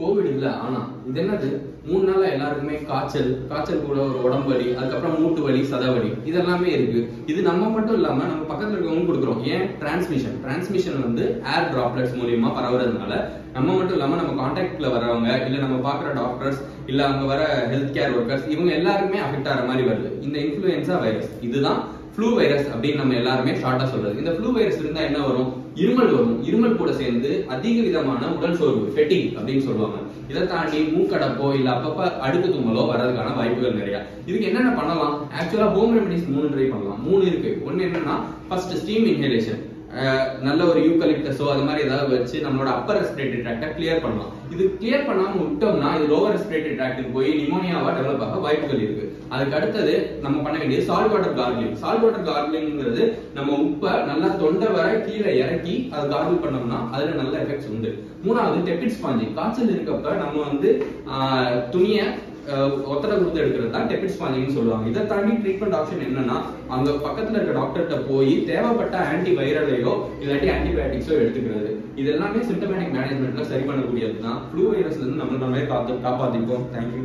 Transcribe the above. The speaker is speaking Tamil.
கோவிட் இல்ல ஆனா இது என்னது? மூணு நாள்ல எல்லாருக்குமே காய்ச்சல் காய்ச்சல் கூட ஒரு உடம்பு வலி அதுக்கப்புறம் மூட்டு வலி சதவலி இதெல்லாமே இருக்கு. இது நம்ம மட்டும் இல்லாம நம்ம பக்கத்துல இருக்கவங்க கொடுக்குறோம். ஏன்? டிரான்ஸ்மிஷன் டிரான்ஸ்மிஷன் வந்து ஏர் டிராப்லெட்ஸ் மூலியமா பரவுறதுனால நம்ம மட்டும் இல்லாம நம்ம கான்டாக்ட்ல வரவங்க இல்ல நம்ம பாக்குற டாக்டர்ஸ் இல்ல அங்க வர ஹெல்த் கேர் ஒர்க்கர்ஸ் இவங்க எல்லாருக்குமே அஃபெக்ட் ஆகிற மாதிரி வருது. இந்த இன்ஃபுளுன்சா வைரஸ் இதுதான் ஃப்ளூ வைரஸ் அப்படின்னு நம்ம எல்லாருமே ஷார்ட்டா சொல்றது இந்த ஃப்ளூ வைரஸ் இருந்தா என்ன வரும்? இருமல் வரும். இருமல் கூட சேர்ந்து அதிக விதமான உடல் சோர்வு ஃபெட்டிங் அப்படின்னு சொல்லுவாங்க. இதை தாண்டி மூக்கடப்போ இல்ல அப்பப்ப அடுக்கு தும்மலோ வர்றதுக்கான வாய்ப்புகள் நிறைய. இதுக்கு என்னென்ன பண்ணலாம்? ஆக்சுவலா ஹோம் ரெமெடிஸ் மூணு ட்ரை பண்ணலாம். மூணு இருக்கு. ஒன்னு என்னன்னா ஃபர்ஸ்ட் ஸ்டீம் இன்ஹேலேஷன் நல்ல ஒரு யூகலிப்டஸோ அது மாதிரி ஏதாவது வச்சு நம்மளோட அப்பர் ரெஸ்பிரேட்டரி ட்ராக்டை கிளியர் பண்ணலாம். இது கிளியர் பண்ணாம விட்டோம்னா இது லோவர் ரெஸ்பிரேட்டரி ட்ராக்டுக்கு போய் நிமோனியாவா டெவலப் ஆக வாய்ப்புகள் இருக்கு. அதுக்கு அடுத்தது நம்ம பண்ண வேண்டியது salt water gargling salt water கார்கிலிங்கிறது நம்ம உப்பை நல்லா தொண்டை வரை கீழே இறக்கி அதை கார்கில் பண்ணோம்னா அதுல நல்ல எஃபெக்ட்ஸ் உண்டு. மூணாவது டெபிட் ஸ்பாஞ்சிங் காய்ச்சல் இருக்கப்ப நம்ம வந்து ஆஹ், துணியை ஒத்தடை கொடுத்து எடுக்கிறது தான் டெபிட் ஸ்பாஞ்சிங்னு சொல்லுவாங்க. இதை தாண்டி ட்ரீட்மெண்ட் ஆப்ஷன் என்னன்னா அங்க பக்கத்துல இருக்க டாக்டர்கிட்ட போய் தேவைப்பட்ட ஆன்டி வைரலையோ இல்லாட்டி ஆன்டிபயோட்டிக்ஸோ எடுத்துக்கிறது. இது எல்லாமே சிம்டமேட்டிக் மேனேஜ்மெண்ட்ல சரி பண்ணக்கூடியது தான். ஃப்ளூ வைரஸ்ல இருந்து நம்ம நம்மளே காத்து காப்பாத்திப்போம். தேங்க்யூ